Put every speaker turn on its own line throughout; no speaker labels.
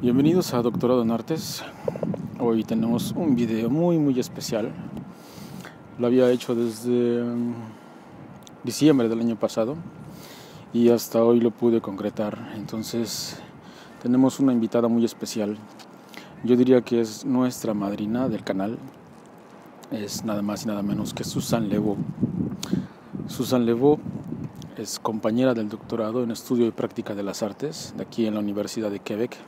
Bienvenidos a Doctorado en Artes. Hoy tenemos un video muy muy especial. Lo había hecho desde mm, diciembre del año pasado y hasta hoy lo pude concretar. Entonces tenemos una invitada muy especial. Yo diría que es nuestra madrina del canal. Es nada más y nada menos que Susan Levo. Susan Levo es compañera del doctorado en Estudio y Práctica de las Artes de aquí en la Universidad de Quebec.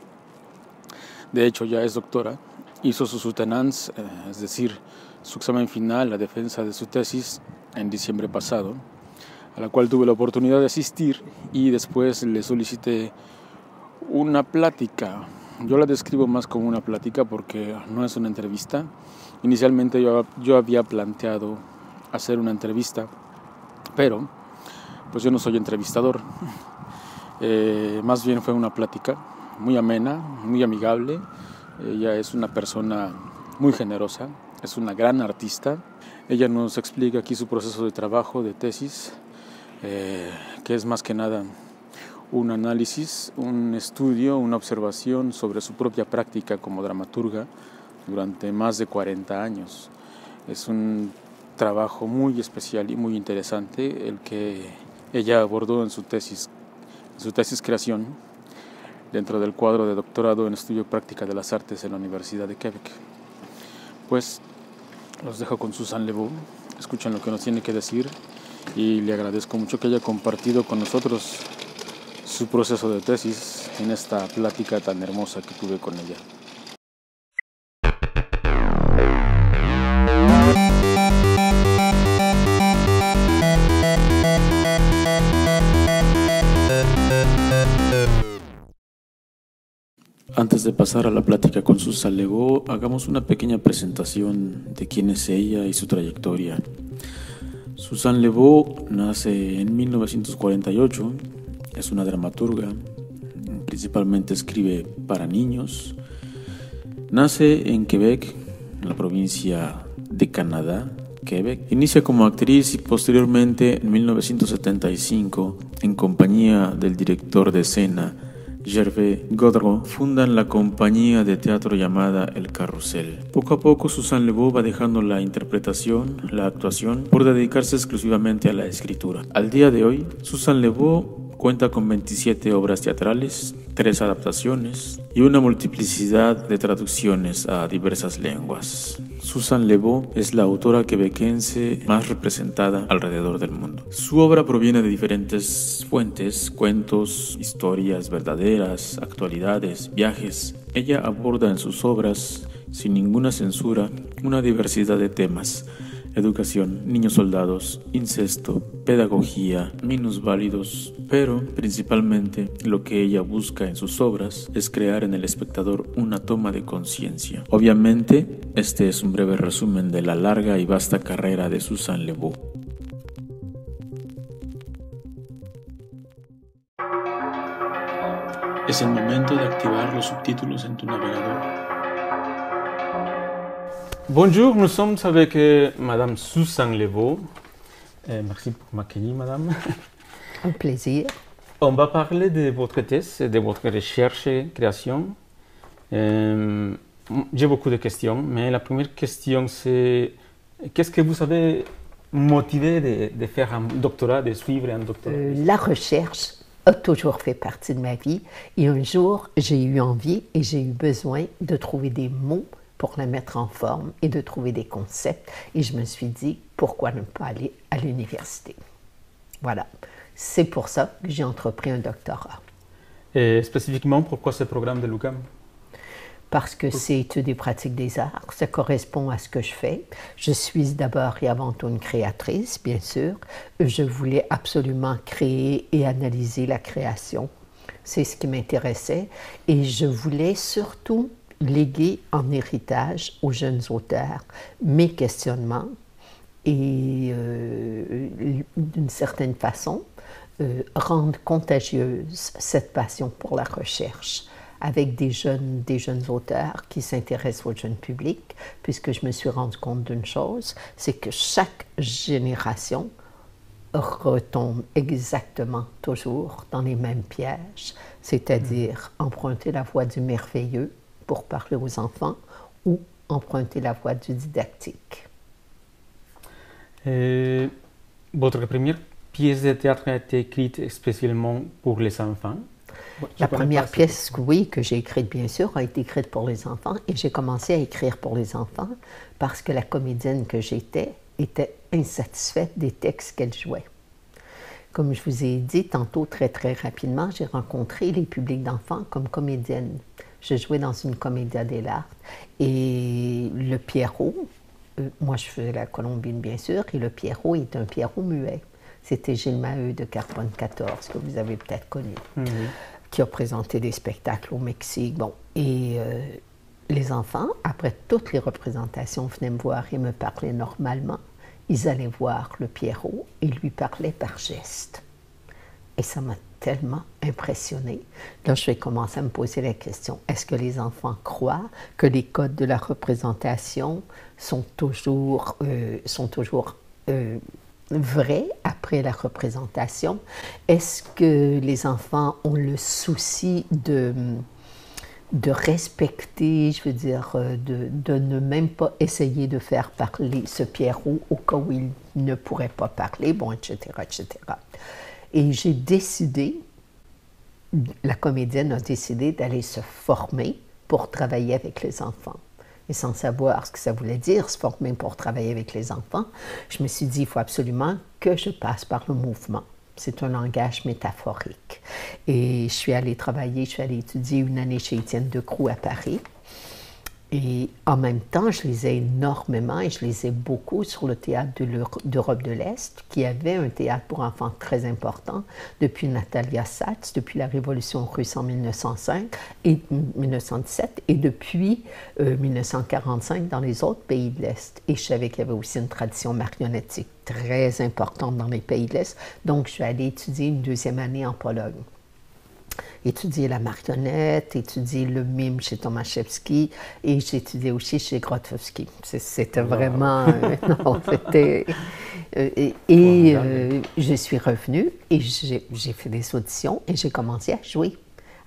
De hecho, ya es doctora. Hizo su soutenance, eh, es decir, su examen final, la defensa de su tesis, en diciembre pasado, a la cual tuve la oportunidad de asistir y después le solicité una plática. Yo la describo más como una plática porque no es una entrevista. Inicialmente yo, yo había planteado hacer una entrevista, pero pues yo no soy entrevistador. Eh, más bien fue una plática muy amena, muy amigable. Ella es una persona muy generosa, es una gran artista. Ella nos explica aquí su proceso de trabajo, de tesis, eh, que es más que nada un análisis, un estudio, una observación sobre su propia práctica como dramaturga durante más de 40 años. Es un trabajo muy especial y muy interesante el que ella abordó en su tesis, en su tesis creación dentro del cuadro de doctorado en estudio práctica de las artes en la Universidad de Quebec. Pues los dejo con Susan Lebeau, escuchan lo que nos tiene que decir y le agradezco mucho que haya compartido con nosotros su proceso de tesis en esta plática tan hermosa que tuve con ella. Antes de pasar a la plática con Susan Lebeau, hagamos una pequeña presentación de quién es ella y su trayectoria. Susan Lebeau nace en 1948 es una dramaturga, principalmente escribe para niños. Nace en Quebec, en la provincia de Canadá, Quebec. Inicia como actriz y posteriormente en 1975, en compañía del director de escena Gervais Godreau fundan la compañía de teatro llamada El Carrusel. Poco a poco Susan Lebeau va dejando la interpretación, la actuación, por dedicarse exclusivamente a la escritura. Al día de hoy, Susan Lebeau Cuenta con 27 obras teatrales, tres adaptaciones y una multiplicidad de traducciones a diversas lenguas. Susan Lebeau es la autora quebequense más representada alrededor del mundo. Su obra proviene de diferentes fuentes, cuentos, historias verdaderas, actualidades, viajes. Ella aborda en sus obras, sin ninguna censura, una diversidad de temas educación, niños soldados, incesto, pedagogía, minusválidos, pero principalmente lo que ella busca en sus obras es crear en el espectador una toma de conciencia. Obviamente, este es un breve resumen de la larga y vasta carrera de Susan Lebeau. Es el momento de activar los subtítulos en tu navegador. Bonjour, nous sommes avec euh, Madame Susan Leveau. Euh, merci pour m'accueillir, Madame.
Un plaisir.
On va parler de votre thèse, de votre recherche et création. Euh, J'ai beaucoup de questions, mais la première question, c'est qu'est-ce que vous avez motivé de, de, faire un doctorat, de suivre un doctorat?
Euh, La recherche a toujours fait partie de ma vie. Et un jour, j'ai eu envie et j'ai eu besoin de trouver des mots pour la mettre en forme et de trouver des concepts. Et je me suis dit, pourquoi ne pas aller à l'université? Voilà. C'est pour ça que j'ai entrepris un doctorat.
Et spécifiquement, pourquoi ce programme de l'UQAM?
Parce que c'est études et pratiques des arts, ça correspond à ce que je fais. Je suis d'abord et avant tout une créatrice, bien sûr. Je voulais absolument créer et analyser la création. C'est ce qui m'intéressait. Et je voulais surtout léguer en héritage aux jeunes auteurs mes questionnements et euh, d'une certaine façon euh, rendre contagieuse cette passion pour la recherche avec des jeunes, des jeunes auteurs qui s'intéressent au jeune public, puisque je me suis rendu compte d'une chose, c'est que chaque génération retombe exactement toujours dans les mêmes pièges, c'est-à-dire emprunter la voie du merveilleux pour parler aux enfants ou emprunter la voie du didactique.
Euh, votre première pièce de théâtre a été écrite spécialement pour les enfants?
La première pièce, oui, que j'ai écrite, bien sûr, a été écrite pour les enfants et j'ai commencé à écrire pour les enfants parce que la comédienne que j'étais était insatisfaite des textes qu'elle jouait. Comme je vous ai dit tantôt très très rapidement, j'ai rencontré les publics d'enfants comme comédienne. Je jouais dans une comédia dell'arte et le Pierrot, euh, moi je faisais la Colombine bien sûr, et le Pierrot est un Pierrot muet. C'était Gilles Maheu de Carbone 14, que vous avez peut-être connu, qui a présenté des spectacles au Mexique. Bon, et euh, les enfants, après toutes les représentations, venaient me voir et me parlaient normalement. Ils allaient voir le Pierrot et lui parlaient par geste. Et ça m'a tellement impressionné. Là, je vais commencer à me poser la question, est-ce que les enfants croient que les codes de la représentation sont toujours, euh, sont toujours euh, vrais après la représentation? Est-ce que les enfants ont le souci de de respecter, je veux dire, euh, de, de, ne même pas essayer de faire parler ce Pierrot au cas où il ne pourrait pas parler, bon, etc., etc. Et j'ai décidé, la comédienne a décidé d'aller se former pour travailler avec les enfants. Et sans savoir ce que ça voulait dire, se former pour travailler avec les enfants, je me suis dit, il faut absolument que je passe par le mouvement. C'est un langage métaphorique. Et je suis allée travailler, je suis allée étudier une année chez Étienne Decroux à Paris. Et en même temps, je lisais énormément et je lisais beaucoup sur le théâtre d'Europe de l'Est, qui avait un théâtre pour enfants très important depuis Natalia Satz, depuis la Révolution russe en 1905 et 1917 et depuis 1945 euh, dans les autres pays de l'Est. Et je savais qu'il y avait aussi une tradition marionnettique très importante dans les pays de l'Est. Donc, je suis allée étudier une deuxième année en Pologne étudié la marionnette, étudié le mime chez Tomaszewski et j'ai étudié aussi chez Grotowski. C'était vraiment... Euh, non, c'était... Euh, et, euh, je suis revenue et j'ai fait des auditions et j'ai commencé à jouer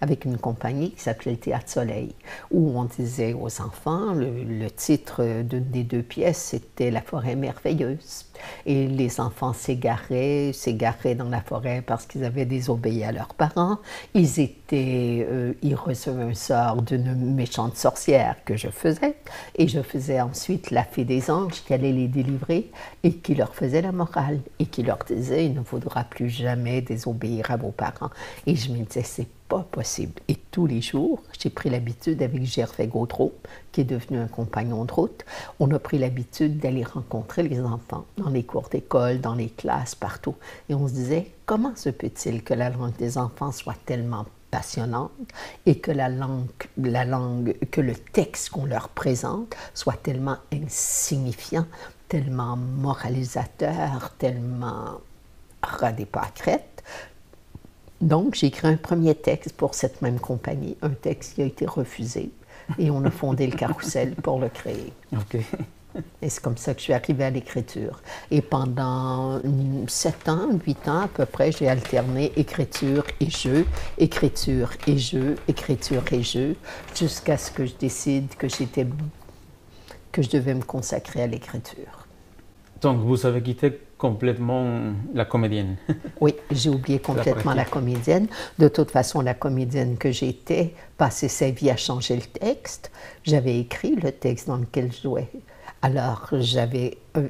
avec une compagnie qui s'appelait le Théâtre Soleil, où on disait aux enfants, le, titre des deux pièces, c'était La forêt merveilleuse. Et les enfants s'égaraient, s'égaraient dans la forêt parce qu'ils avaient désobéi à leurs parents. Ils étaient, euh, ils recevaient un sort d'une méchante sorcière que je faisais, et je faisais ensuite la fée des anges qui allait les délivrer et qui leur faisait la morale et qui leur disait il ne faudra plus jamais désobéir à vos parents. Et je me disais c'est pas possible. Tous les jours, j'ai pris l'habitude avec Gervais Gautreau, qui est devenu un compagnon de route, on a pris l'habitude d'aller rencontrer les enfants dans les cours d'école, dans les classes, partout. Et on se disait, comment se peut-il que la langue des enfants soit tellement passionnante et que la langue, la langue que le texte qu'on leur présente soit tellement insignifiant, tellement moralisateur, tellement ras des donc, j'ai écrit un premier texte pour cette même compagnie, un texte qui a été refusé, et on a fondé le carrousel pour le créer. Et c'est comme ça que je suis arrivée à l'écriture. Et pendant sept ans, huit ans à peu près, j'ai alterné écriture et jeu, écriture et jeu, écriture et jeu, jusqu'à ce que je décide que j'étais que je devais me consacrer à l'écriture.
Donc vous avez quitté complètement la comédienne.
oui, j'ai oublié complètement la, comédienne. De toute façon, la comédienne que j'étais passait sa vie à changer le texte. J'avais écrit le texte dans lequel je jouais. Alors, j'avais, euh,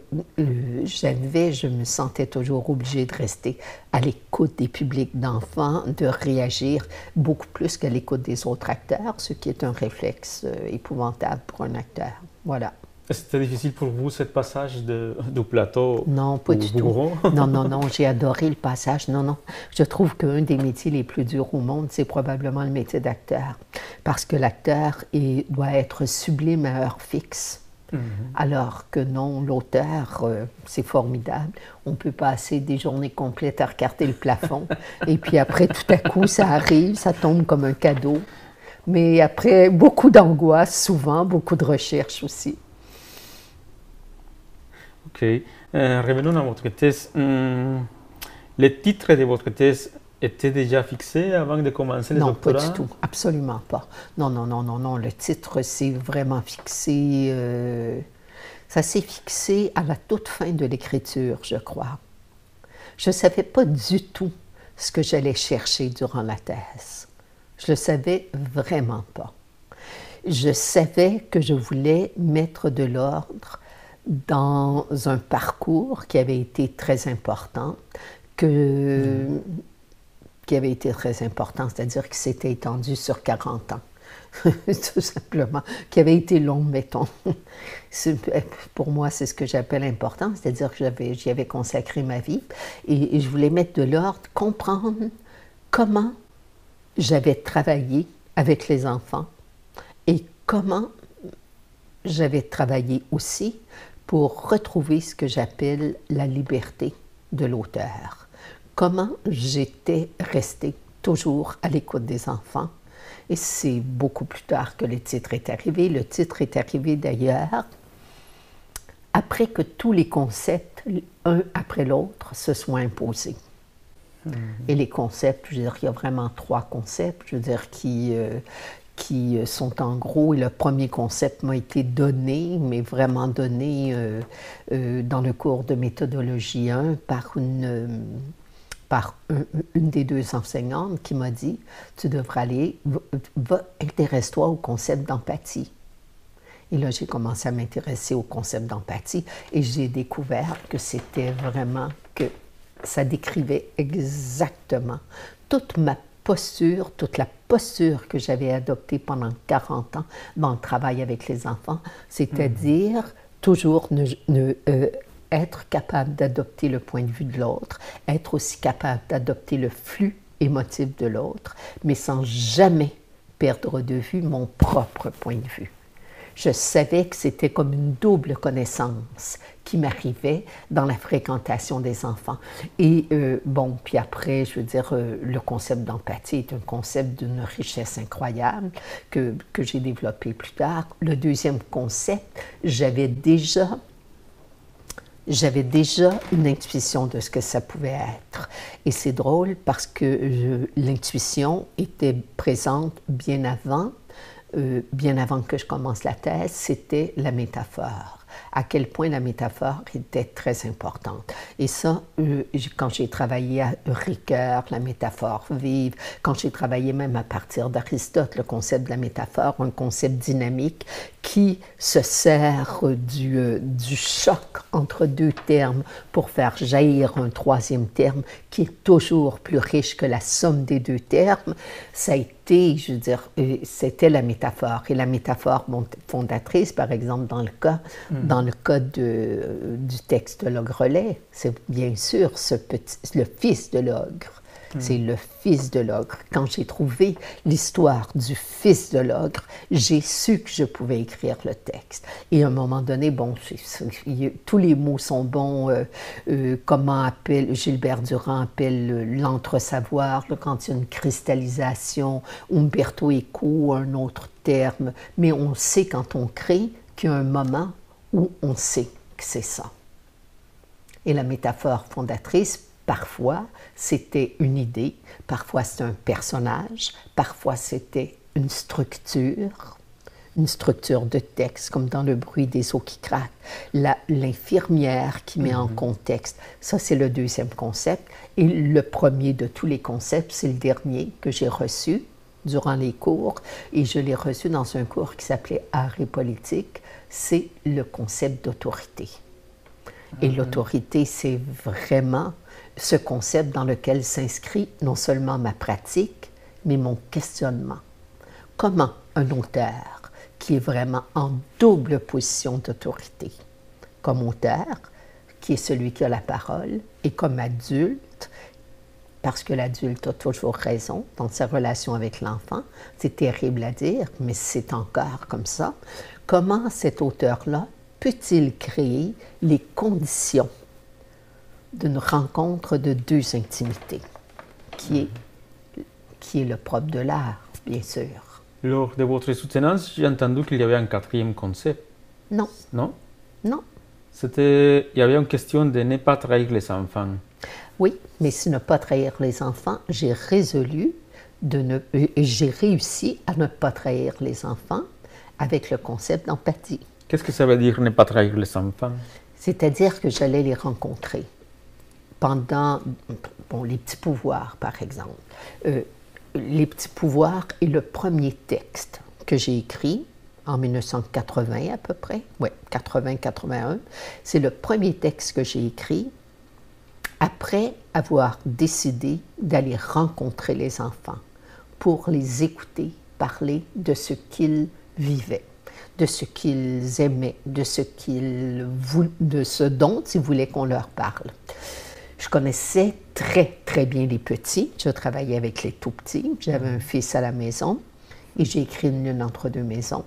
j'avais, je me sentais toujours obligée de rester à l'écoute des publics d'enfants, de réagir beaucoup plus qu'à l'écoute des autres acteurs, ce qui est un réflexe euh, épouvantable pour un acteur. Voilà.
C'était difficile pour vous, ce passage de, du plateau
Non, pas du tout. non, non, non, j'ai adoré le passage. Non, non. Je trouve qu'un des métiers les plus durs au monde, c'est probablement le métier d'acteur. Parce que l'acteur doit être sublime à heure fixe. Mhm. Alors que non, l'auteur, euh, c'est formidable. On peut passer des journées complètes à regarder le plafond. et puis après, tout à coup, ça arrive, ça tombe comme un cadeau. Mais après, beaucoup d'angoisse, souvent, beaucoup de recherche aussi.
Ok. Euh, revenons à votre thèse. Hum, Le titre de votre thèse était déjà fixé avant de commencer le
non,
doctorat
pas du tout. Absolument pas. Non, non, non, non, non. Le titre s'est vraiment fixé. euh, ça s'est fixé à la toute fin de l'écriture, je crois. Je ne savais pas du tout ce que j'allais chercher durant la thèse. Je ne le savais vraiment pas. Je savais que je voulais mettre de l'ordre dans un parcours qui avait été très important, que, qui avait été très important, c'est-à-dire qui s'était étendu sur 40 ans. Tout simplement, qui avait été long, mettons. Pour moi, c'est ce que j'appelle important, c'est-à-dire que j'avais- j'y avais consacré ma vie et, et je voulais mettre de l'ordre, comprendre comment j'avais travaillé avec les enfants et comment j'avais travaillé aussi pour retrouver ce que j'appelle la liberté de l'auteur. Comment j'étais restée toujours à l'écoute des enfants. Et c'est beaucoup plus tard que le titre est arrivé. Le titre est arrivé d'ailleurs après que tous les concepts, un après l'autre, se soient imposés. Et les concepts, je veux dire, il y a vraiment trois concepts, je veux dire, qui, euh, qui sont en gros, et le premier concept m'a été donné, mais vraiment donné euh, euh, dans le cours de méthodologie 1 par une, euh, par un- une des deux enseignantes qui m'a dit, tu devrais aller, va- intéresse-toi au concept d'empathie. Et là, j'ai commencé à m'intéresser au concept d'empathie et j'ai découvert que c'était vraiment que ça décrivait exactement toute ma posture, toute la posture que j'avais adoptée pendant 40 ans dans le travail avec les enfants, c'est-à-dire toujours ne, euh, être capable d'adopter le point de vue de l'autre, être aussi capable d'adopter le flux émotif de l'autre, mais sans jamais perdre de vue mon propre point de vue. Je savais que c'était comme une double connaissance qui m'arrivait dans la fréquentation des enfants. Et euh, bon, puis après, je veux dire, euh, le concept d'empathie est un concept d'une richesse incroyable que, que j'ai développé plus tard. Le deuxième concept, j'avais déjà j'avais déjà une intuition de ce que ça pouvait être. Et c'est drôle parce que l'intuition était présente bien avant, euh, bien avant que je commence la thèse, c'était la métaphore. À quel point la métaphore était très importante. Et ça, euh, quand j'ai travaillé à Ricoeur, la métaphore vive, quand j'ai travaillé même à partir d'Aristote, le concept de la métaphore, un concept dynamique qui se sert euh, du, euh, du choc entre deux termes pour faire jaillir un troisième terme qui est toujours plus riche que la somme des deux termes, ça a été, je veux dire, euh, c'était la métaphore. Et la métaphore fondatrice, par exemple, dans le cas, dans le cas de, euh, du texte de l'ogrelet, c'est bien sûr ce petit, le fils de l'ogre. C'est le fils de l'ogre. Quand j'ai trouvé l'histoire du fils de l'ogre, j'ai su que je pouvais écrire le texte. Et à un moment donné, bon, tous les mots sont bons. euh, euh, comment appelle Gilbert Durand appelle euh, l'entre-savoir, quand il y a une cristallisation, Umberto Eco, un autre terme. Mais on sait quand on crée qu'il y a un moment où on sait que c'est ça. Et la métaphore fondatrice, parfois, c'était une idée, parfois c'était un personnage, parfois c'était une structure, une structure de texte, comme dans le bruit des eaux qui craquent. L'infirmière qui met en contexte, ça c'est le deuxième concept. Et le premier de tous les concepts, c'est le dernier que j'ai reçu durant les cours, et je l'ai reçu dans un cours qui s'appelait Art et politique, c'est le concept d'autorité. Et l'autorité, c'est vraiment ce concept dans lequel s'inscrit non seulement ma pratique, mais mon questionnement. Comment un auteur qui est vraiment en double position d'autorité, comme auteur, qui est celui qui a la parole, et comme adulte, parce que l'adulte a toujours raison dans sa relation avec l'enfant. C'est terrible à dire, mais c'est encore comme ça. Comment cet auteur-là peut-il créer les conditions d'une rencontre de deux intimités, qui est, qui est le propre de l'art, bien sûr.
Lors de votre soutenance, j'ai entendu qu'il y avait un quatrième concept,
Non,
non?
Non.
C'était, il y avait une question de ne pas trahir les enfants.
Oui, mais si ne pas trahir les enfants, j'ai résolu de ne, j'ai réussi à ne pas trahir les enfants avec le concept d'empathie.
Qu'est-ce que ça veut dire ne pas trahir les enfants?
C'est-à-dire que j'allais les rencontrer pendant bon, les petits pouvoirs, par exemple. Euh, les petits pouvoirs est le premier texte que j'ai écrit en 1980 à peu près, oui, 80-81. C'est le premier texte que j'ai écrit après avoir décidé d'aller rencontrer les enfants pour les écouter parler de ce qu'ils vivaient, de ce qu'ils aimaient, de ce, qu'ils, de ce dont ils voulaient qu'on leur parle. Je connaissais très, très bien les petits. Je travaillais avec les tout petits. J'avais un fils à la maison et j'ai écrit une lune entre deux maisons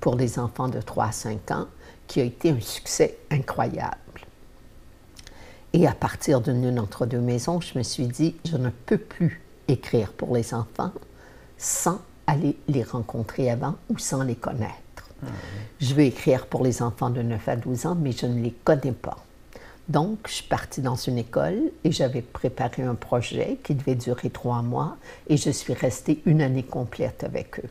pour les enfants de 3 à 5 ans qui a été un succès incroyable. Et à partir d'une lune entre deux maisons, je me suis dit, je ne peux plus écrire pour les enfants sans aller les rencontrer avant ou sans les connaître. Je veux écrire pour les enfants de 9 à 12 ans, mais je ne les connais pas. Donc, je suis partie dans une école et j'avais préparé un projet qui devait durer trois mois et je suis restée une année complète avec eux.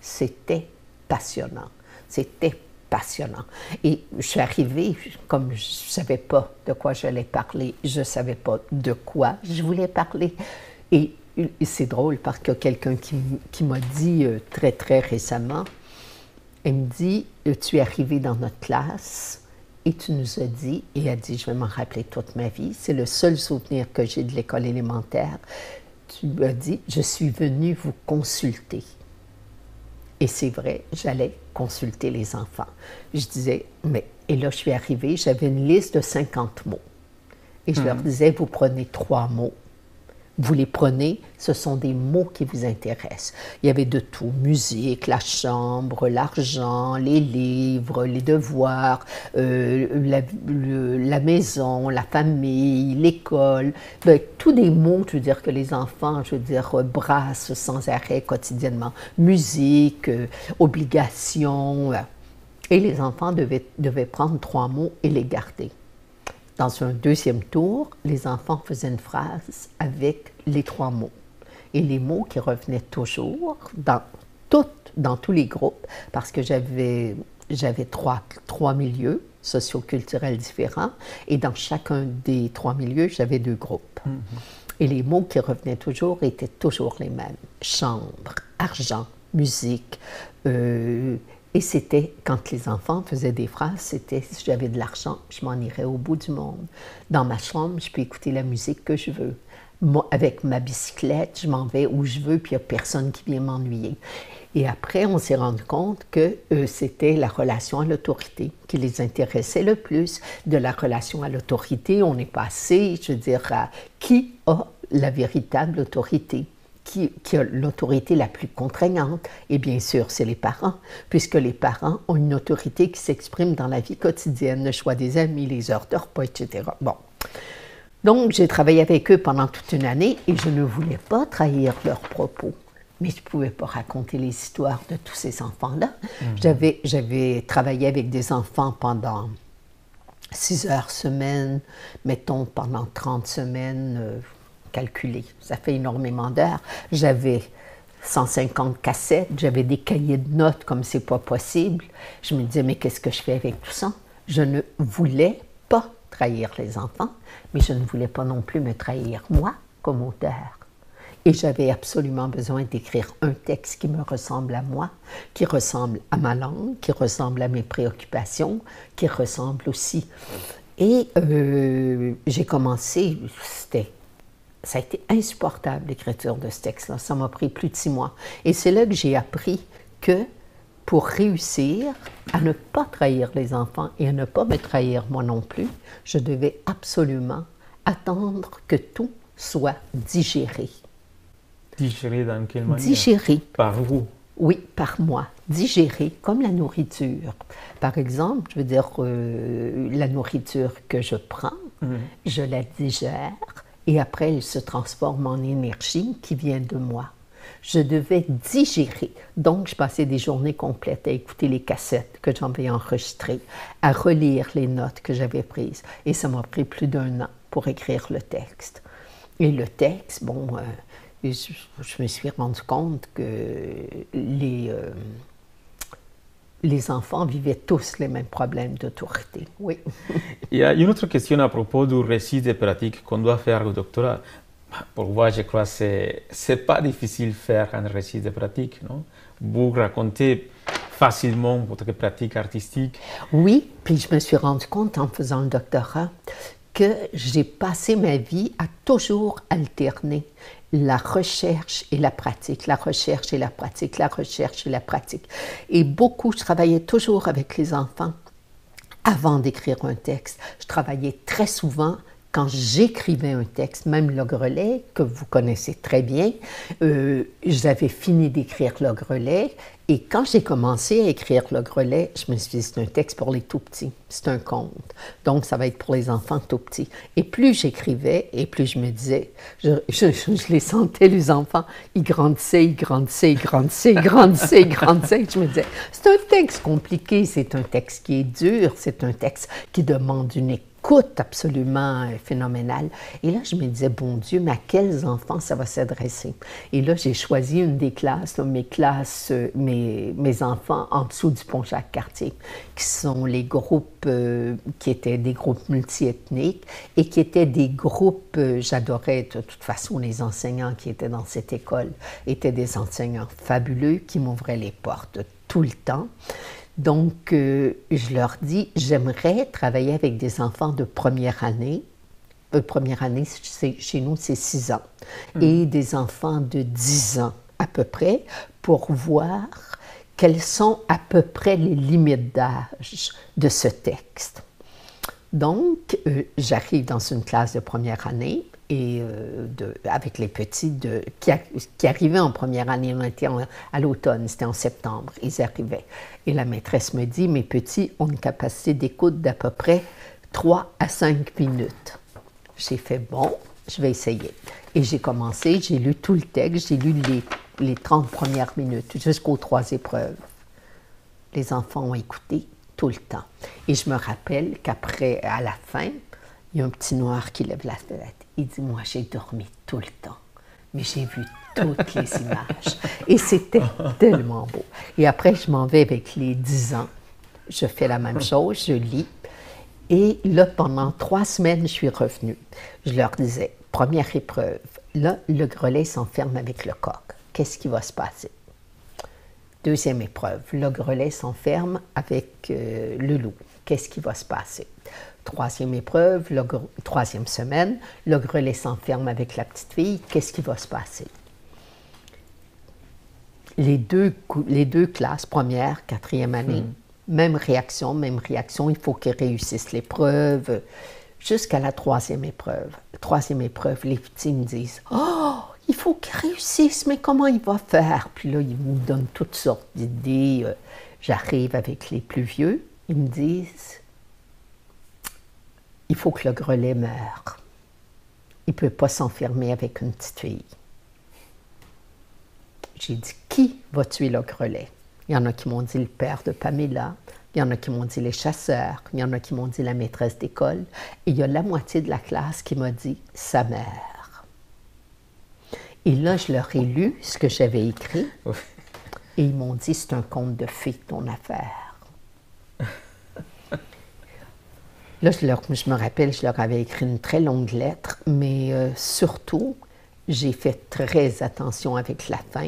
C'était passionnant. C'était passionnant. Et je suis arrivée, comme je ne savais pas de quoi j'allais parler, je ne savais pas de quoi je voulais parler. Et, c'est drôle parce qu'il y a quelqu'un qui, qui m'a dit euh, très, très récemment, elle me dit, tu es arrivé dans notre classe et tu nous as dit, et a dit, je vais m'en rappeler toute ma vie, c'est le seul souvenir que j'ai de l'école élémentaire, tu as dit, je suis venu vous consulter. Et c'est vrai, j'allais consulter les enfants. Je disais, mais, et là je suis arrivée, j'avais une liste de 50 mots. Et je leur mhm. disais, vous prenez trois mots vous les prenez, ce sont des mots qui vous intéressent. Il y avait de tout, musique, la chambre, l'argent, les livres, les devoirs, euh, la, maison, la famille, l'école, ben, tous des mots, je veux dire, que les enfants, je veux dire, brassent sans arrêt quotidiennement. Musique, euh, obligation. Euh. et les enfants devaient prendre trois mots et les garder. Dans un deuxième tour, les enfants faisaient une phrase avec les trois mots. Et les mots qui revenaient toujours dans, dans tous les groupes, parce que j'avais, j'avais trois, trois milieux socioculturels différents, et dans chacun des trois milieux, j'avais deux groupes. Mm-hmm. Et les mots qui revenaient toujours étaient toujours les mêmes. Chambre, argent, musique, euh, et c'était, quand les enfants faisaient des phrases, c'était si j'avais de l'argent, je m'en irais au bout du monde. Dans ma chambre, je peux écouter la musique que je veux. Avec ma bicyclette, je m'en vais où je veux, puis il n'y a personne qui vient m'ennuyer. Et après, on s'est rendu compte que euh, c'était la relation à l'autorité qui les intéressait le plus. De la relation à l'autorité, on est passé, je veux dire, à qui a la véritable autorité qui, a l'autorité la plus contraignante, et bien sûr, c'est les parents, puisque les parents ont une autorité qui s'exprime dans la vie quotidienne, le choix des amis, les heures de repas, etc. Bon. Donc, j'ai travaillé avec eux pendant toute une année et je ne voulais pas trahir leurs propos. Mais je ne pouvais pas raconter les histoires de tous ces enfants-là. Mhm. J'avais travaillé avec des enfants pendant six heures semaine, mettons pendant 30 semaines, euh, calculé. Ça fait énormément d'heures. J'avais 150 cassettes, j'avais des cahiers de notes comme c'est pas possible. Je me disais, mais qu'est-ce que je fais avec tout ça? Je ne voulais pas trahir les enfants, mais je ne voulais pas non plus me trahir moi comme auteur. Et j'avais absolument besoin d'écrire un texte qui me ressemble à moi, qui ressemble à ma langue, qui ressemble à mes préoccupations, qui ressemble aussi. Et euh, j'ai commencé, ça a été insupportable l'écriture de ce texte-là. Ça m'a pris plus de six mois. Et c'est là que j'ai appris que pour réussir à ne pas trahir les enfants et à ne pas me trahir moi non plus, je devais absolument attendre que tout soit digéré.
Digéré dans quelle manière?
Digéré.
Par vous?
Oui, par moi. Digéré comme la nourriture. Par exemple, je veux dire, euh, la nourriture que je prends, mhm. je la digère et après elle se transforme en énergie qui vient de moi. Je devais digérer. Donc, je passais des journées complètes à écouter les cassettes que j'avais enregistrées, à relire les notes que j'avais prises. Et ça m'a pris plus d'un an pour écrire le texte. Et le texte, bon, euh, je, me suis rendu compte que les, euh, les enfants vivaient tous les mêmes problèmes d'autorité. Oui.
Il y a une autre question à propos du récit de pratique qu'on doit faire au doctorat. Pour moi, je crois que ce n'est pas difficile de faire un récit de pratique, non? Vous racontez facilement votre pratique artistique.
Oui, puis je me suis rendu compte en faisant le doctorat que j'ai passé ma vie à toujours alterner la recherche et la pratique, la recherche et la pratique, la recherche et la pratique. Et beaucoup, je travaillais toujours avec les enfants avant d'écrire un texte. Je travaillais très souvent quand j'écrivais un texte, même Le Grelet, que vous connaissez très bien, euh, j'avais fini d'écrire Le Grelet, et quand j'ai commencé à écrire Le Grelet, je me suis dit, c'est un texte pour les tout petits, c'est un conte, donc ça va être pour les enfants tout petits. Et plus j'écrivais, et plus je me disais, je, les sentais, les enfants, ils grandissaient, ils grandissaient, ils grandissaient, ils grandissaient, ils grandissaient. Je me disais, c'est un texte compliqué, c'est un texte qui est dur, c'est un texte qui demande une écoute coûte absolument euh, phénoménal. Et là, je me disais, bon Dieu, mais à quels enfants ça va s'adresser? Et là, j'ai choisi une des classes, mes classes, euh, mes, mes, enfants en dessous du pont Jacques-Cartier, qui sont les groupes euh, qui étaient des groupes multiethniques et qui étaient des groupes, j'adorais de toute façon les enseignants qui étaient dans cette école, étaient des enseignants fabuleux qui m'ouvraient les portes tout le temps. Donc, euh, je leur dis, j'aimerais travailler avec des enfants de première année. Euh, première année, chez nous, c'est 6 ans. Hmm. Et des enfants de 10 ans à peu près pour voir quelles sont à peu près les limites d'âge de ce texte. Donc, euh, j'arrive dans une classe de première année et euh, avec les petits qui, arrivaient en première année. On était à l'automne, c'était en septembre, ils arrivaient. Et la maîtresse me dit, mes petits ont une capacité d'écoute d'à peu près 3 à 5 minutes. J'ai fait, bon, je vais essayer. Et j'ai commencé, j'ai lu tout le texte, j'ai lu les, les 30 premières minutes jusqu'aux trois épreuves. Les enfants ont écouté tout le temps. Et je me rappelle qu'après, à la fin, il y a un petit noir qui lève la tête. Il dit, moi j'ai dormi tout le temps, mais j'ai vu toutes les images. Et c'était tellement beau. Et après, je m'en vais avec les 10 ans. Je fais la même chose, je lis. Et là, pendant trois semaines, je suis revenue. Je leur disais, première épreuve, là, le grelet s'enferme avec le coq. Qu'est-ce qui va se passer? Deuxième épreuve, le grelet s'enferme avec euh, le loup. Qu'est-ce qui va se passer? Troisième épreuve, troisième semaine, le grelet s'enferme avec la petite fille. Qu'est-ce qui va se passer? Les deux, les deux classes, première, quatrième année, hmm. même réaction, même réaction. Il faut qu'ils réussissent l'épreuve jusqu'à la troisième épreuve. Troisième épreuve, les petits me disent Oh, il faut qu'ils réussissent, mais comment il va faire? Puis là, ils me donnent toutes sortes d'idées. Euh, j'arrive avec les plus vieux, ils me disent il faut que le grelet meure. Il ne peut pas s'enfermer avec une petite fille. J'ai dit, qui va tuer le grelet? Il y en a qui m'ont dit le père de Pamela, il y en a qui m'ont dit les chasseurs, il y en a qui m'ont dit la maîtresse d'école, et il y a la moitié de la classe qui m'a dit sa mère. Et là, je leur ai lu ce que j'avais écrit, et ils m'ont dit, c'est un conte de fées, ton affaire. Là, je, me rappelle, je leur avais écrit une très longue lettre, mais euh, surtout, j'ai fait très attention avec la fin.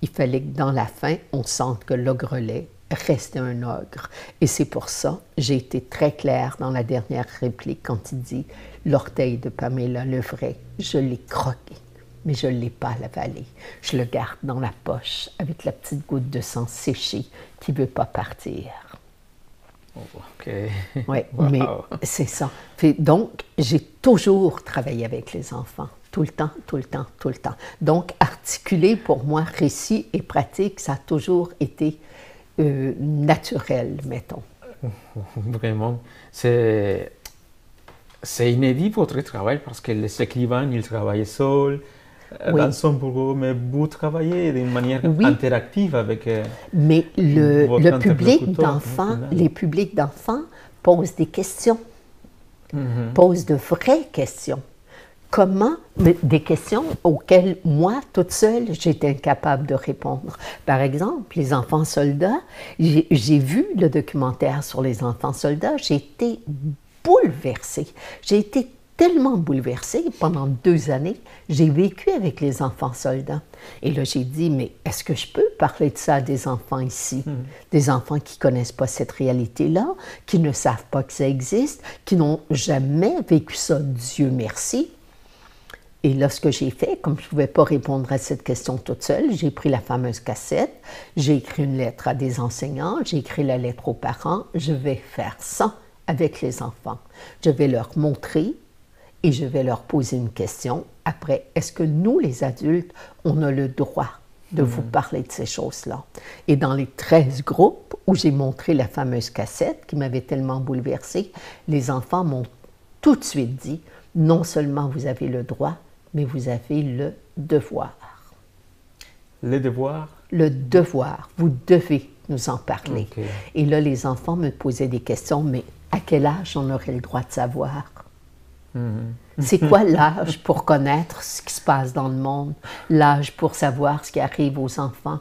Il fallait que dans la fin, on sente que l'ogrelet restait un ogre. Et c'est pour ça, j'ai été très claire dans la dernière réplique quand il dit L'orteil de Pamela le vrai, je l'ai croqué, mais je ne l'ai pas avalé. Je le garde dans la poche avec la petite goutte de sang séché qui ne veut pas partir.
OK.
Oui, mais c'est ça. donc, j'ai toujours travaillé avec les enfants, tout le temps, tout le temps, tout le temps. Donc, articuler pour moi récit et pratique, ça a toujours été euh, naturel, mettons.
Vraiment. C'est, c'est inédit votre travail parce que les écrivains, ils travaillent seuls dans son bureau, mais vous travaillez d'une manière interactive avec. Euh,
mais le, le public d'enfants, les publics d'enfants posent des questions. Pose de vraies questions. Comment, des questions auxquelles moi, toute seule, j'étais incapable de répondre. Par exemple, les enfants soldats, j'ai vu le documentaire sur les enfants soldats, j'ai été bouleversée. J'ai été tellement bouleversée pendant deux années. J'ai vécu avec les enfants soldats. Et là, j'ai dit, mais est-ce que je peux parler de ça à des enfants ici? Hmm. Des enfants qui connaissent pas cette réalité-là, qui ne savent pas que ça existe, qui n'ont jamais vécu ça, Dieu merci. Et là, ce que j'ai fait, comme je ne pouvais pas répondre à cette question toute seule, j'ai pris la fameuse cassette, j'ai écrit une lettre à des enseignants, j'ai écrit la lettre aux parents, je vais faire ça avec les enfants. Je vais leur montrer et je vais leur poser une question. Après, est-ce que nous, les adultes, on a le droit de vous hmm. parler de ces choses-là? Et dans les 13 groupes où j'ai montré la fameuse cassette qui m'avait tellement bouleversée, les enfants m'ont tout de suite dit, non seulement vous avez le droit, mais vous avez le devoir.
Le devoir?
Le devoir. Vous devez nous en parler. Et là, les enfants me posaient des questions, mais à quel âge on aurait le droit de savoir? C'est quoi l'âge pour connaître ce qui se passe dans le monde? L'âge pour savoir ce qui arrive aux enfants?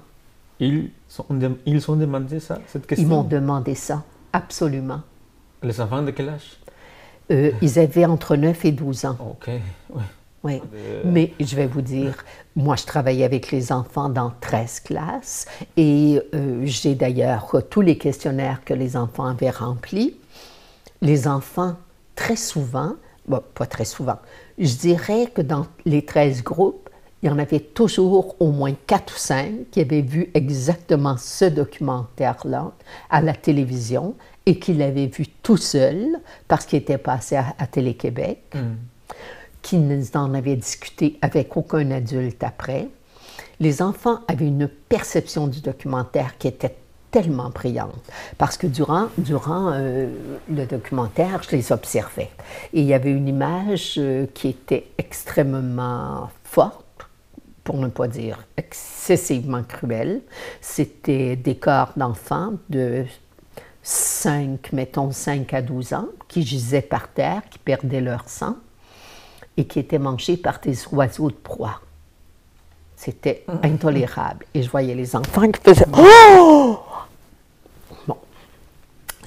Ils, sont, ils ont demandé ça, cette question?
Ils m'ont demandé ça, absolument.
Les enfants de quel âge?
Euh, ils avaient entre 9 et 12 ans.
OK, oui.
Oui, mais je vais vous dire, moi je travaillais avec les enfants dans 13 classes et euh, j'ai d'ailleurs tous les questionnaires que les enfants avaient remplis. Les enfants, très souvent, bon, pas très souvent, je dirais que dans les 13 groupes, il y en avait toujours au moins 4 ou 5 qui avaient vu exactement ce documentaire-là à la télévision et qui l'avaient vu tout seul parce qu'il était passé à, Télé-Québec, mm. qui n'en avaient discuté avec aucun adulte après. Les enfants avaient une perception du documentaire qui était tellement brillante parce que durant, durant euh, le documentaire, je les observais. Et il y avait une image euh, qui était extrêmement forte, pour ne pas dire excessivement cruelle. C'était des corps d'enfants de 5, mettons 5 à 12 ans, qui gisaient par terre, qui perdaient leur sang et qui étaient mangés par des oiseaux de proie. C'était mm. intolérable. Et je voyais les enfants qui faisaient Oh!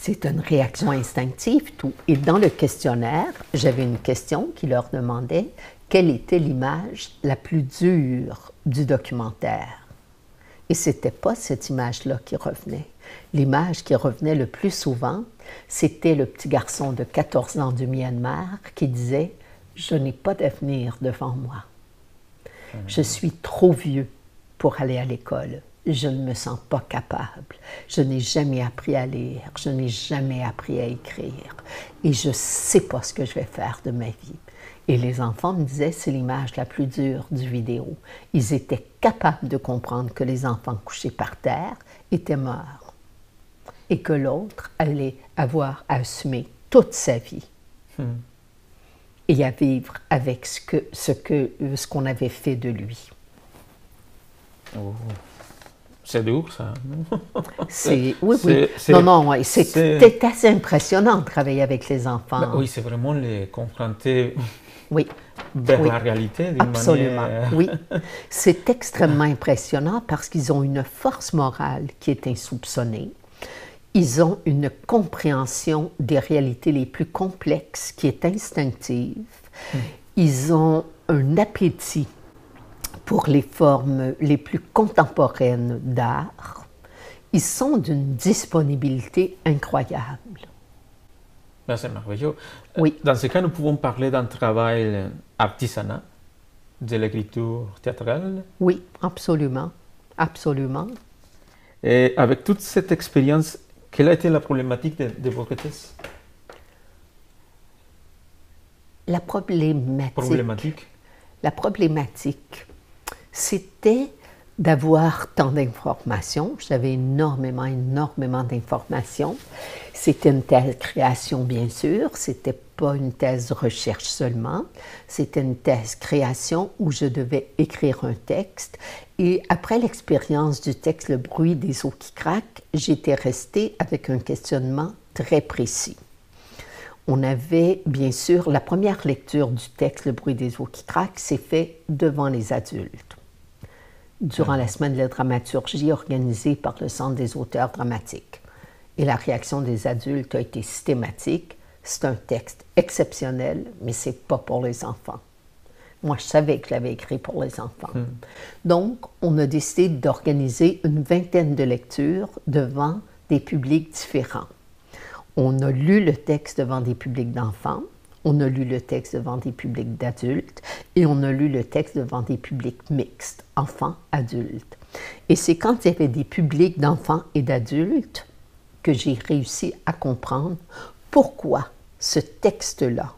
C'est une réaction instinctive, tout. Et dans le questionnaire, j'avais une question qui leur demandait quelle était l'image la plus dure du documentaire? Et ce n'était pas cette image-là qui revenait. L'image qui revenait le plus souvent, c'était le petit garçon de 14 ans du Myanmar qui disait Je n'ai pas d'avenir devant moi. Je suis trop vieux pour aller à l'école. Je ne me sens pas capable. Je n'ai jamais appris à lire. Je n'ai jamais appris à écrire. Et je ne sais pas ce que je vais faire de ma vie. Et les enfants me disaient, c'est l'image la plus dure du vidéo. Ils étaient capables de comprendre que les enfants couchés par terre étaient morts et que l'autre allait avoir à assumer toute sa vie. Hmm et à vivre avec ce ce que ce qu'on avait fait de lui.
Oh. C'est dur, ça?
c'est, oui, oui. Non, non, ouais, c'était assez impressionnant de travailler avec les enfants.
Ben oui, c'est vraiment les confronter
oui.
vers la réalité.
Absolument,
manière...
oui. C'est extrêmement impressionnant parce qu'ils ont une force morale qui est insoupçonnée ils ont une compréhension des réalités les plus complexes qui est instinctive. Hmm. Ils ont un appétit pour les formes les plus contemporaines d'art. Ils sont d'une disponibilité incroyable.
Ben, c'est merveilleux.
Oui.
Dans ce cas, nous pouvons parler d'un travail artisanal, de l'écriture théâtrale.
Oui, absolument. Absolument.
Et avec toute cette expérience, quelle a été la problématique de, de votre thèse?
La problématique.
Problématique.
La problématique, c'était d'avoir tant d'informations. J'avais énormément, énormément d'informations. C'était une thèse création, bien sûr. C'était pas une thèse recherche seulement. C'était une thèse création où je devais écrire un texte. Et après l'expérience du texte Le bruit des eaux qui craquent, j'étais restée avec un questionnement très précis. on avait bien sûr la première lecture du texte Le bruit des eaux qui craquent, s'est fait devant les adultes. Durant la semaine de la dramaturgie organisée par le Centre des auteurs dramatiques. Et la réaction des adultes a été systématique. C'est un texte exceptionnel, mais c'est pas pour les enfants. Moi, je savais que je l'avais écrit pour les enfants.
Hmm.
Donc, on a décidé d'organiser une vingtaine de lectures devant des publics différents. On a lu le texte devant des publics d'enfants, on a lu le texte devant des publics d'adultes et on a lu le texte devant des publics mixtes, enfants-adultes. Et c'est quand il y avait des publics d'enfants et d'adultes que j'ai réussi à comprendre pourquoi ce texte-là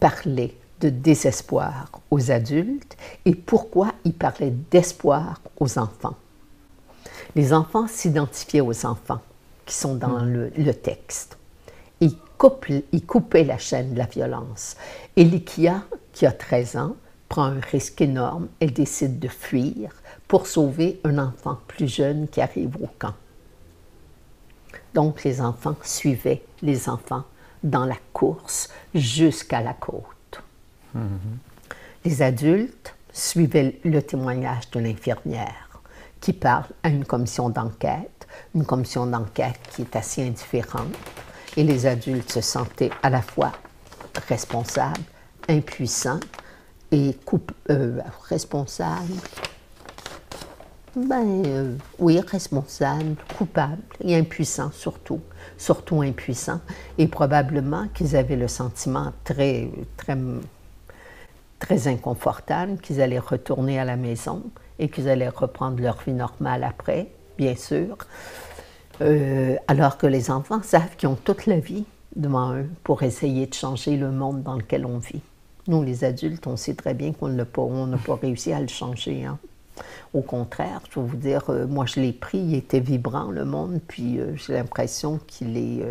parlait de désespoir aux adultes et pourquoi il parlait d'espoir aux enfants. Les enfants s'identifiaient aux enfants qui sont dans le, le texte. Ils, ils coupaient la chaîne de la violence. Et Likia, qui a 13 ans, prend un risque énorme. Elle décide de fuir pour sauver un enfant plus jeune qui arrive au camp. Donc les enfants suivaient les enfants dans la course jusqu'à la côte. Les adultes suivaient le témoignage de l'infirmière qui parle à une commission d'enquête, une commission d'enquête qui est assez indifférente, et les adultes se sentaient à la fois responsables, impuissants et coup- euh, responsables. Ben euh, oui, responsable, coupable et impuissant surtout, surtout impuissant. Et probablement qu'ils avaient le sentiment très, très, très inconfortable qu'ils allaient retourner à la maison et qu'ils allaient reprendre leur vie normale après, bien sûr. Euh, alors que les enfants savent qu'ils ont toute la vie devant eux pour essayer de changer le monde dans lequel on vit. Nous, les adultes, on sait très bien qu'on n'a pas, pas réussi à le changer. hein. Au contraire, je vais vous dire, euh, moi je l'ai pris, il était vibrant le monde, puis euh, j'ai l'impression qu'il est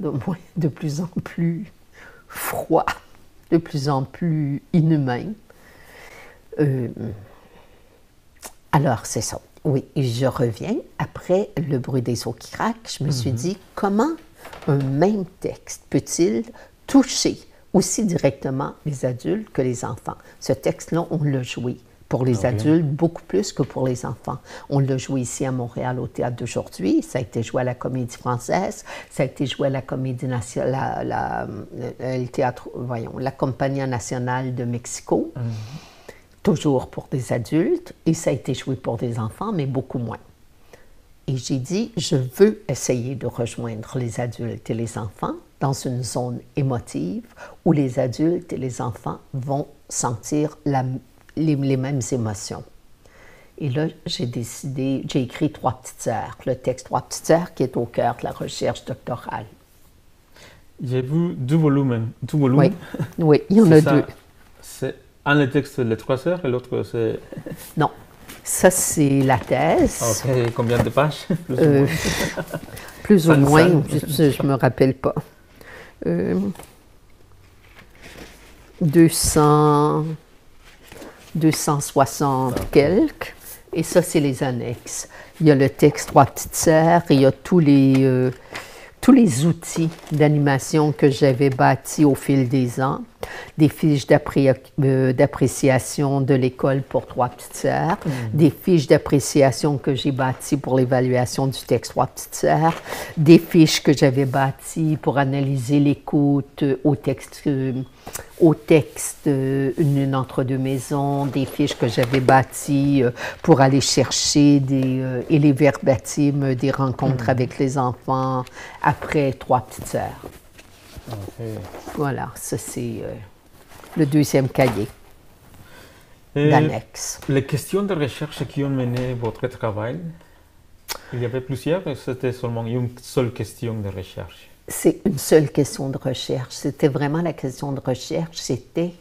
de, plus en plus froid, de plus en plus inhumain. Alors, c'est ça. Oui, et je reviens. Après le bruit des eaux qui craquent, je me suis dit, comment un même texte peut-il toucher aussi directement les adultes que les enfants? Ce texte-là, on l'a joué pour les
Ok.
adultes beaucoup plus que pour les enfants. On l'a joué ici à Montréal au théâtre d'aujourd'hui, ça a été joué à la Comédie française, ça a été joué à la Comédie nationale, la, la- le- théâtre, voyons, la Compagnie nationale de Mexico toujours pour des adultes, et ça a été joué pour des enfants, mais beaucoup moins. Et j'ai dit, je veux essayer de rejoindre les adultes et les enfants dans une zone émotive où les adultes et les enfants vont sentir la- les, les mêmes émotions. Et là, j'ai décidé, j'ai écrit Trois petites sœurs, le texte Trois petites sœurs qui est au cœur de la recherche doctorale.
J'ai vu deux volumes. Deux volumes.
Oui, oui, il y en a
ça.
deux.
Un le texte Les Trois Sœurs et l'autre c'est.
Non, ça c'est la thèse.
Ah, Ok, combien de pages plus ou
Euh,
moins
plus ou moins, je ne me rappelle pas. Euh, 200, 260 quelques. Et ça, c'est les annexes. Il y a le texte Trois petites sœurs, et il y a tous les, euh, tous les outils d'animation que j'avais bâtis au fil des ans, des fiches euh, d'appréciation de l'école pour Trois petites sœurs, des fiches d'appréciation que j'ai bâties pour l'évaluation du texte Trois petites sœurs, des fiches que j'avais bâties pour analyser l'écoute euh, au texte, euh, au texte euh, une, une entre-deux maisons, des fiches que j'avais bâties euh, pour aller chercher des, et les verbatims des rencontres avec les enfants. Après Trois petites sœurs. Voilà, ça c'est euh, le deuxième cahier
Et
d'annexe.
Les questions de recherche qui ont mené votre travail, il y avait plusieurs ou c'était seulement une seule question de recherche?
C'est une seule question de recherche. C'était vraiment la question de recherche, c'était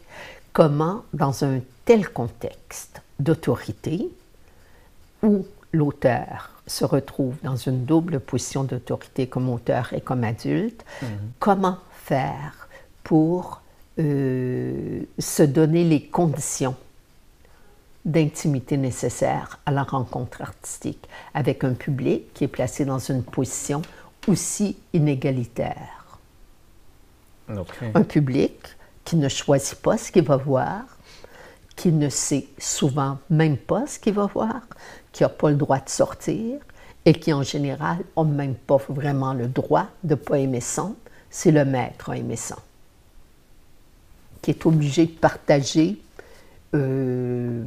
comment, dans un tel contexte d'autorité, où l'auteur se retrouve dans une double position d'autorité comme auteur et comme adulte, comment faire pour euh, se donner les conditions d'intimité nécessaires à la rencontre artistique avec un public qui est placé dans une position aussi inégalitaire. Un public qui ne choisit pas ce qu'il va voir, qui ne sait souvent même pas ce qu'il va voir, qui n'a pas le droit de sortir et qui en général n'a même pas vraiment le droit de ne pas aimer ça. C'est le maître à ça, qui est obligé de partager euh,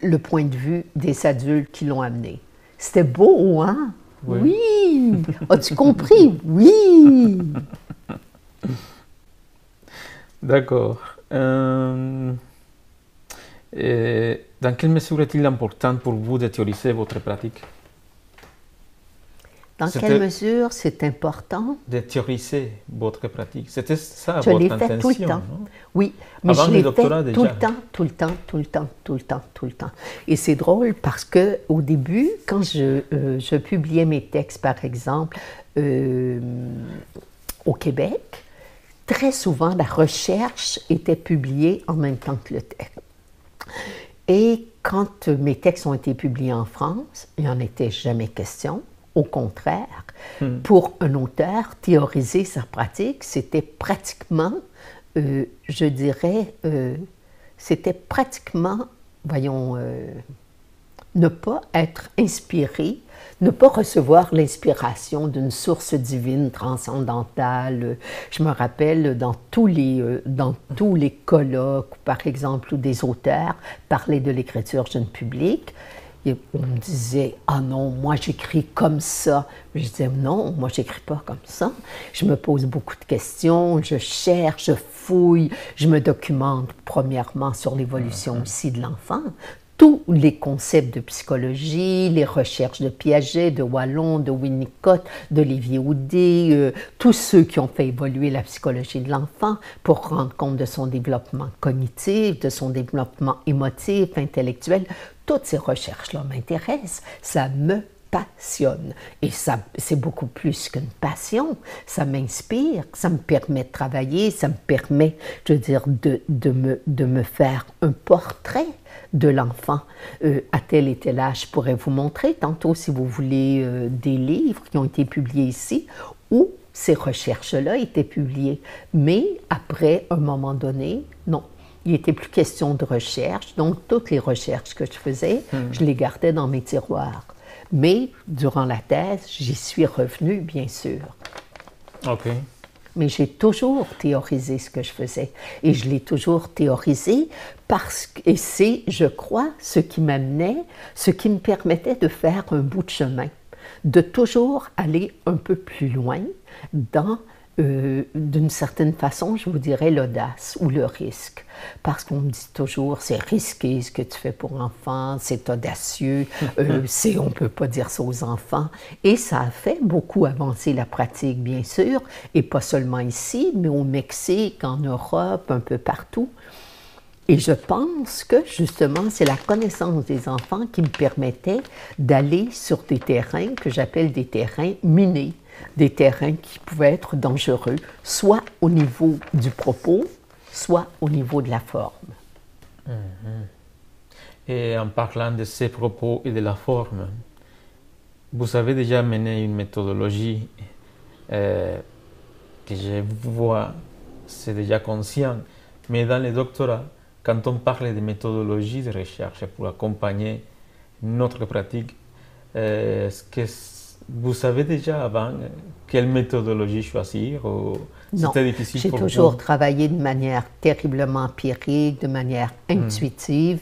le point de vue des adultes qui l'ont amené. C'était beau, hein? Oui. As-tu compris? Oui.
D'accord. Euh, dans quelle mesure est-il important pour vous de théoriser votre pratique?
Dans quelle mesure c'est important?
De théoriser votre pratique. C'était ça
je
votre
intention, fait tout le temps. Oui, mais je l'ai fait tout le temps, tout le temps, tout le temps, tout le temps, tout le temps. Et c'est drôle parce que au début, quand je, euh, je publiais mes textes, par exemple, euh, au Québec, très souvent la recherche était publiée en même temps que le texte. Et quand mes textes ont été publiés en France, il n'y en était jamais question. Au contraire, hmm. pour un auteur, théoriser sa pratique, c'était pratiquement, euh, je dirais, euh, c'était pratiquement, voyons, euh, ne pas être inspiré, ne pas recevoir l'inspiration d'une source divine transcendantale. Je me rappelle dans tous les, dans tous les colloques, par exemple, où des auteurs parlaient de l'écriture jeune public, et on me disait, ah non, moi j'écris comme ça. Je disais, non, moi j'écris pas comme ça. Je me pose beaucoup de questions, je cherche, je fouille, je me documente premièrement sur l'évolution aussi de l'enfant. Tous les concepts de psychologie, les recherches de Piaget, de Wallon, de Winnicott, d'Olivier Houdet, euh, tous ceux qui ont fait évoluer la psychologie de l'enfant pour rendre compte de son développement cognitif, de son développement émotif, intellectuel, toutes ces recherches-là m'intéressent, ça me passionne. Et ça, c'est beaucoup plus qu'une passion. Ça m'inspire, ça me permet de travailler, ça me permet, je veux dire, de, de, me, de me faire un portrait de l'enfant euh, à tel et tel âge. Je pourrais vous montrer tantôt, si vous voulez, euh, des livres qui ont été publiés ici où ces recherches-là étaient publiées. Mais après, un moment donné, non, il n'était plus question de recherche. Donc, toutes les recherches que je faisais, hmm. je les gardais dans mes tiroirs. Mais durant la thèse, j'y suis revenue, bien sûr.
OK.
Mais j'ai toujours théorisé ce que je faisais. Et je l'ai toujours théorisé parce que, et c'est, je crois, ce qui m'amenait, ce qui me permettait de faire un bout de chemin, de toujours aller un peu plus loin dans euh, d'une certaine façon, je vous dirais l'audace ou le risque. Parce qu'on me dit toujours, c'est risqué ce que tu fais pour enfants, c'est audacieux, euh, c'est, on ne peut pas dire ça aux enfants. Et ça a fait beaucoup avancer la pratique, bien sûr, et pas seulement ici, mais au Mexique, en Europe, un peu partout. Et je pense que justement, c'est la connaissance des enfants qui me permettait d'aller sur des terrains que j'appelle des terrains minés des terrains qui pouvaient être dangereux, soit au niveau du propos, soit au niveau de la forme.
Mhm. Et en parlant de ces propos et de la forme, vous avez déjà mené une méthodologie euh, que je vois, c'est déjà conscient, mais dans le doctorat, quand on parle de méthodologie de recherche pour accompagner notre pratique, euh, est-ce que vous savez déjà avant quelle méthodologie choisir ou
c'était difficile J'ai toujours travaillé de manière terriblement empirique, de manière hmm. intuitive.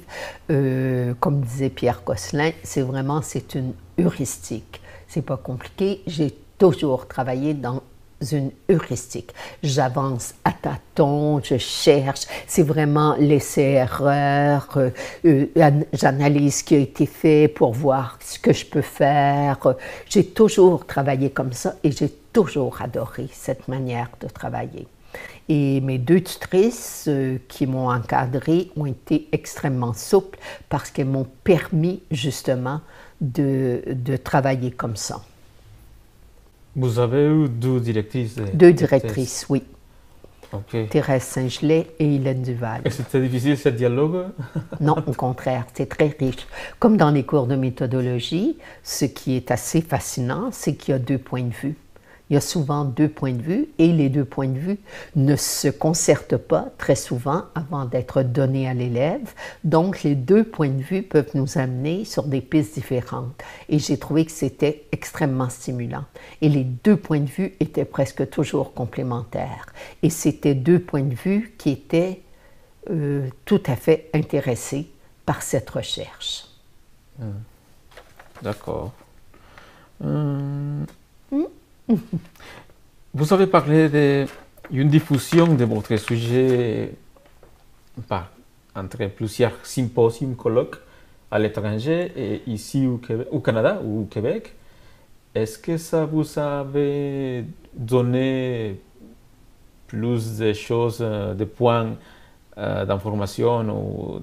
Euh, comme disait Pierre Cosselin, c'est vraiment c'est une heuristique. C'est pas compliqué. J'ai toujours travaillé dans une heuristique. J'avance à tâtons, je cherche, c'est vraiment l'essai-erreur, euh, euh, j'analyse ce qui a été fait pour voir ce que je peux faire. J'ai toujours travaillé comme ça et j'ai toujours adoré cette manière de travailler. Et mes deux tutrices euh, qui m'ont encadré ont été extrêmement souples parce qu'elles m'ont permis justement de travailler comme ça.
Vous avez eu deux directrices
Deux directrices, oui. Thérèse Saint-Gelais et Hélène Duval.
Et c'était difficile ce dialogue?
Non, au contraire, c'est très riche. Comme dans les cours de méthodologie, ce qui est assez fascinant, c'est qu'il y a deux points de vue. Il y a souvent deux points de vue et les deux points de vue ne se concertent pas très souvent avant d'être donnés à l'élève. Donc, les deux points de vue peuvent nous amener sur des pistes différentes. Et j'ai trouvé que c'était extrêmement stimulant. Et les deux points de vue étaient presque toujours complémentaires. Et c'était deux points de vue qui étaient euh, tout à fait intéressés par cette recherche.
Hmm. D'accord. Hmm? Vous avez parlé d'une diffusion de votre sujet par, entre plusieurs symposiums, colloques à l'étranger et ici au, Canada ou au Québec. Est-ce que ça vous avait donné plus de choses, de points euh, d'information ou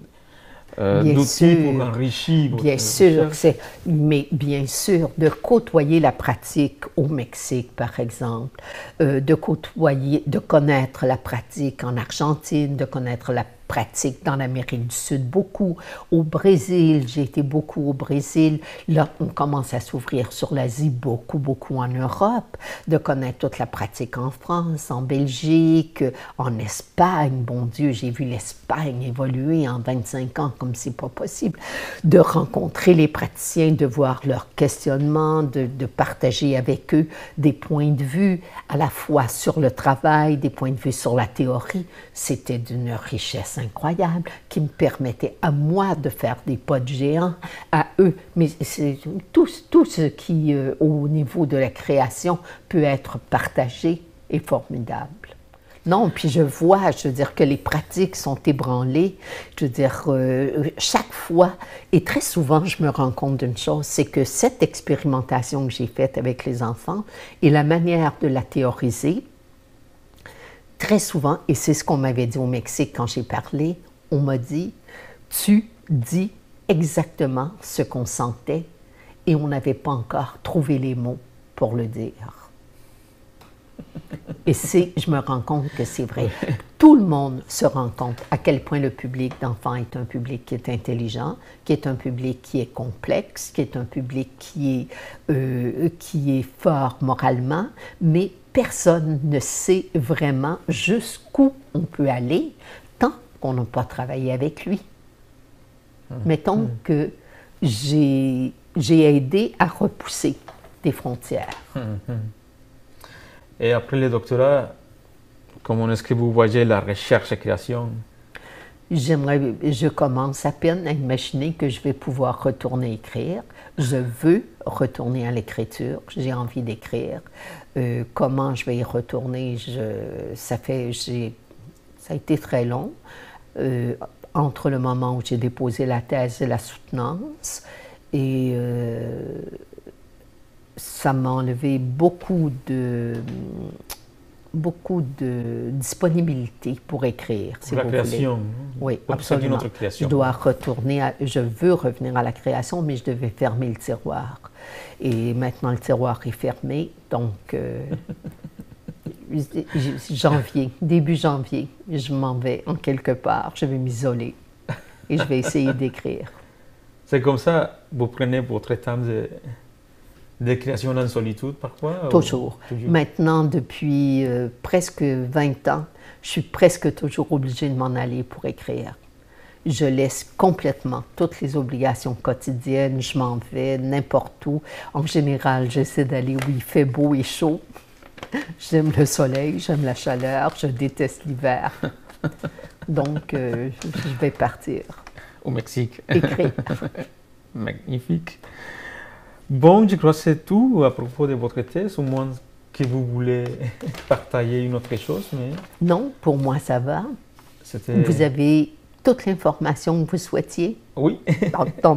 euh, d'outils pour enrichir
Bien sûr, mais bien sûr, de côtoyer la pratique au Mexique, par exemple, euh, de côtoyer, de connaître la pratique en Argentine, de connaître la pratique dans l'Amérique du Sud, beaucoup au Brésil. J'ai été beaucoup au Brésil. Là, on commence à s'ouvrir sur l'Asie, beaucoup, beaucoup en Europe, de connaître toute la pratique en France, en Belgique, en Espagne. Bon Dieu, j'ai vu l'Espagne évoluer en 25 ans comme c'est pas possible. De rencontrer les praticiens, de voir leurs questionnements, de, de partager avec eux des points de vue à la fois sur le travail, des points de vue sur la théorie. C'était d'une richesse incroyable qui me permettait à moi de faire des pas de géant, à eux. Mais c'est tout, tout ce qui, euh, au niveau de la création, peut être partagé est formidable. Non, puis je vois, je veux dire, que les pratiques sont ébranlées. Je veux dire, euh, chaque fois, et très souvent, je me rends compte d'une chose, c'est que cette expérimentation que j'ai faite avec les enfants et la manière de la théoriser, très souvent, et c'est ce qu'on m'avait dit au Mexique quand j'ai parlé, on m'a dit, tu dis exactement ce qu'on sentait et on n'avait pas encore trouvé les mots pour le dire. Et c'est, je me rends compte que c'est vrai. Tout le monde se rend compte à quel point le public d'enfants est un public qui est intelligent, qui est un public qui est complexe, qui est un public qui est, euh, qui est fort moralement, mais personne ne sait vraiment jusqu'où on peut aller tant qu'on n'a pas travaillé avec lui. Hum, Mettons hum. que j'ai aidé à repousser des frontières.
Hum, et après le doctorat, comment est-ce que vous voyez la recherche et création?
J'aimerais, je commence à peine à imaginer que je vais pouvoir retourner écrire. Je veux retourner à l'écriture. J'ai envie d'écrire. Euh, comment je vais y retourner je, Ça fait, ça a été très long. Euh, entre le moment où j'ai déposé la thèse et la soutenance. Et euh, ça m'a enlevé beaucoup de beaucoup de disponibilité pour écrire.
Si la création.
Oui, absolument. Je dois retourner, à, je veux revenir à la création, mais je devais fermer le tiroir. Et maintenant, le tiroir est fermé, donc euh, janvier, début janvier, je m'en vais en quelque part, je vais m'isoler et je vais essayer d'écrire.
C'est comme ça, vous prenez votre temps de des créations en solitude parfois
toujours. Maintenant, depuis euh, presque 20 ans, je suis presque toujours obligée de m'en aller pour écrire. Je laisse complètement toutes les obligations quotidiennes, je m'en vais n'importe où. En général, j'essaie d'aller où il fait beau et chaud. J'aime le soleil, j'aime la chaleur, je déteste l'hiver. Donc, euh, je vais partir.
Au Mexique.
Écrire.
Magnifique. Bon, je crois que c'est tout à propos de votre thèse, au moins que vous voulez partager une autre chose. Mais...
Non, pour moi ça va. Vous avez toute l'information que vous souhaitiez.
Oui.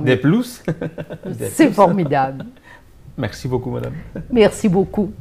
Des plus.
C'est formidable.
Merci beaucoup, madame.
Merci beaucoup.